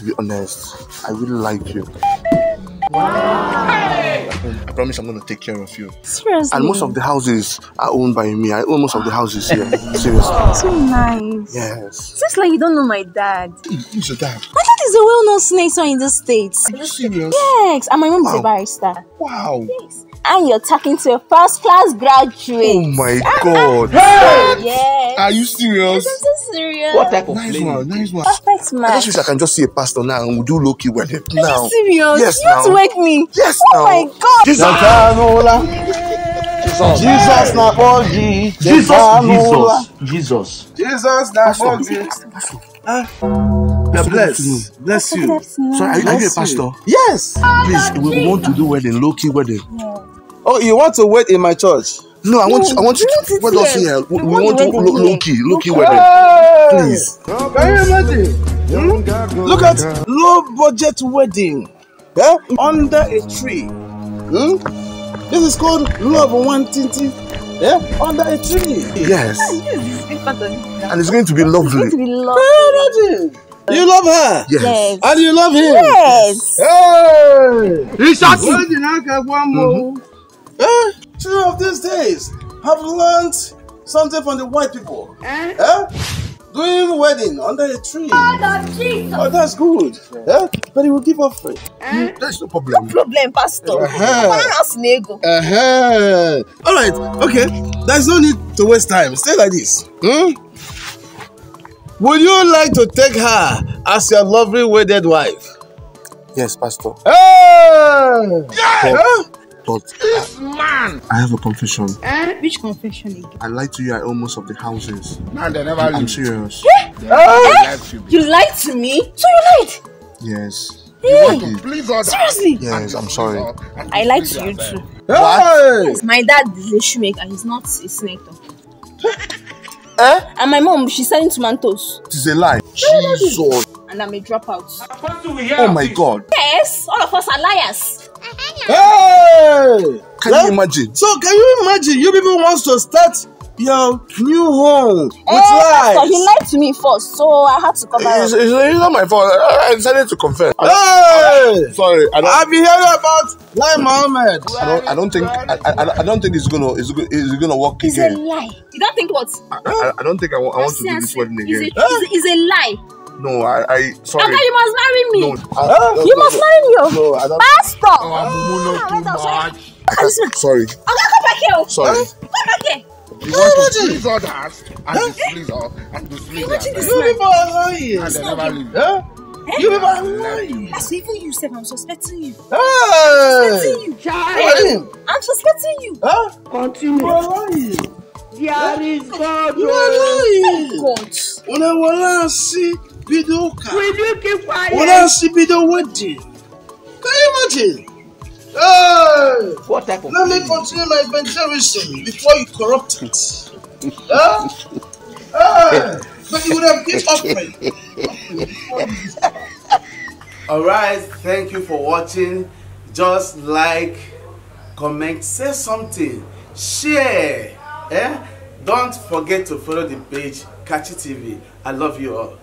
to be honest, I really like you. I promise I'm gonna take care of you. Seriously. And most of the houses are owned by me. I own most of the houses here. Seriously. So nice. Yes. Seems like you don't know my dad. Who's your dad? My dad is a well-known senator in the states. Are you serious? Yes, and my mom is a Wow. barrister. Wow. Yes. And you're talking to a first-class graduate. Oh my ah, ah, ah. god. Yes. Are you serious? I'm so serious. What type of Nice plane? one, nice one. Perfect I just wish I can just see a pastor now and we'll do low key wedding. Are Now. you serious? Yes, you want to now. wake me? Yes, Oh now. my god. Jesus. Jesus na bogi. Jesus, Jesus, Jesus. Jesus na bogi. God bless. Bless you. Sorry, are, you- are you a pastor? Yes. Please, we, we want to do wedding, low key wedding. Oh, you want to wait in my church? No, I want I want you we want to it wed us here. here. We, We we want want the to wedding low, here. low key, low key wedding. Hey! Please. Can you imagine? Hmm? Look at low budget wedding. Yeah? Under a tree. Hmm? This is called love one tinty. Yeah? Under a tree. Yes. It's And it's going to be going lovely. to be lovely. Imagine. You love her. Yes. Yes. And you love him. Yes. Hey! Richard, Wedding, I can one. Eh? Two of these days have learned something from the white people. Eh? Doing a wedding under a tree. Oh, that's good. Eh? But he will give offering. There's no problem. No Problem, Pastor. Uh-huh. One nego. Uh-huh. All right. Okay. There's no need to waste time. Stay like this. Hmm? Would you like to take her as your lovely wedded wife? Yes, Pastor. Hey! But, but I, I have a confession. Eh, which confession again? I lied to you. I own most of the houses. man, they never I'm leave. serious. Eh? Eh? You lied to me? So you lied? Yes. Hey, did. Please order. seriously? Yes, I'm sorry. I lied to you too. Hey! My dad is a shoemaker. He's not a senator. Eh? And my mom, she's selling tomatoes. It is a lie. Jesus. And I'm a dropout. Oh my God. Yes, all of us are liars. Hey! Can Yeah? you imagine? So can you imagine you people wants to start your new home with Eh, Pastor, he lies? lied to me first, so I had to cover It's, up. it's, it's not my fault. I, I decided to confess. Hey! Sorry. I don't. I've been hearing about Lai Mohammed. I don't, I don't think I, I, I don't think it's gonna it's, it's gonna work It's a again. lie. You don't think what? I, I, I don't think I, I want to do this wedding It's a, again. it's, a, it's a lie. No, I, I sorry. Okay, you must marry me. No, I, Huh? no, you no, must no. marry me. oh. No, I don't. Pastor. Oh, Abumu, not too Let us- much. Can't, sorry, Okay, come back here. oh. sorry. Come back here. You want to please others and displease us and displease them. You people are lying. And they never leave. Huh? You people are lying. That's even you, Seth. I'm suspecting you. Hey! Suspecting you. I'm suspecting you. Huh? Continue. You are lying. There is God. You are lying. God. When I to see video car. Will you keep quiet? When I see video wedding. Can you imagine? Hey! What type of Let me continue my evangelism before you corrupt it. Huh? Hey! But you would have given offering. Alright, thank you for watching. Just like, comment, say something, share. Eh? Don't forget to follow the page Catchy TV. I love you all.